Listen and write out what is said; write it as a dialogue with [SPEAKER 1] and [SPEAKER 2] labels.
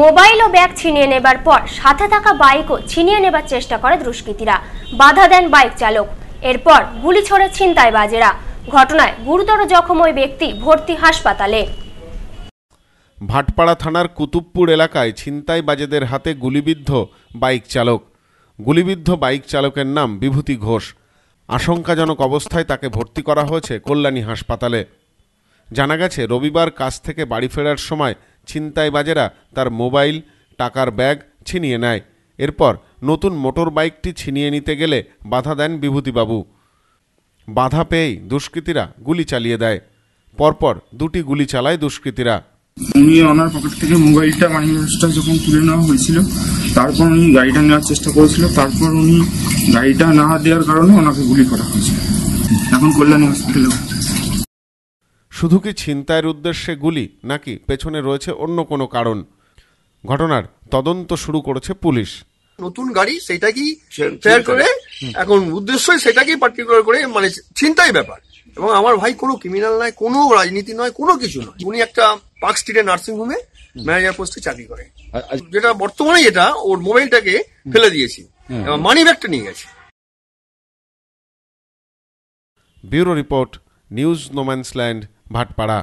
[SPEAKER 1] Mobile ও bag ছিনিয়ে নেবার পর সাথে থাকা বাইকও ছিনিয়ে নেবার চেষ্টা করে দুষ্কৃতীরা। বাধা দেন বাইক চালক। এরপর গুলি ছোড়ে ছিনতাইবাজেরা। ঘটনায় গুরুতর জখম ওই ব্যক্তি ভর্তি হাসপাতালে।
[SPEAKER 2] ভাটপাড়া থানার কুতুবপুর এলাকায় ছিনতাইবাজেদের হাতে গুলিবিদ্ধ বাইক চালক। গুলিবিদ্ধ বাইক চালকের নাম বিভূতি ঘোষ। আশঙ্কাজনক অবস্থায় তাকে ভর্তি করা হয়েছে কল্যাণী হাসপাতালে। জানা গেছে, রবিবার কাজ থেকে বাড়ি ফেরার সময় ছিনতাইবাজেরা তার মোবাইল, টাকার ব্যাগ ছিনিয়ে নেয়। এরপর নতুন মোটর বাইকটি ছিনিয়ে নিতে গেলে বাধা দেন বিভূতিবাবু। বাধা পেয়েই দুষ্কৃতীরা গুলি চালিয়ে দেয়। পরপর দুটি গুলি চালায় দুষ্কৃতীরা।
[SPEAKER 3] উনি ওনার পকেট থেকে মোবাইলটা ব্যাগসটা যখন তুলে নেওয়া হয়েছিল, তারপর উনি গাড়িটা নেওয়ার চেষ্টা করেছিল। তারপর উনি গাড়িটা না দেওয়ার কারণে ওনাকে গুলি করা হয়েছে এখন কল্যাণী হসপিটালে
[SPEAKER 2] শুধু কি ছিনতাইয়ের উদ্দেশ্যে গুলি নাকি পেছনে রয়েছে অন্য কোনো কারণ? ঘটনার তদন্ত শুরু করেছে পুলিশ।
[SPEAKER 4] নতুন গাড়ি সেটাকেই শেয়ার করে। এখন উদ্দেশ্যই সেটাকেই পার্টিকুলার করে মানে চিন্তাই ব্যাপার। এবং আমার ভাই কোনো ক্রিমিনাল নয় কোনো রাজনীতি নয় কোনো কিছু নয়। উনি একটা পার্ক স্ট্রিটের নার্সিং হোমে ম্যানেজার পোস্টে চাকরি করে। যেটা বর্তমানে যেটা ওর মোবাইলটাকে ফেলে দিয়েছি। এবং মানি ব্যাগটা নিয়ে গেছে।
[SPEAKER 2] Bureau report news no man's land Bhatpara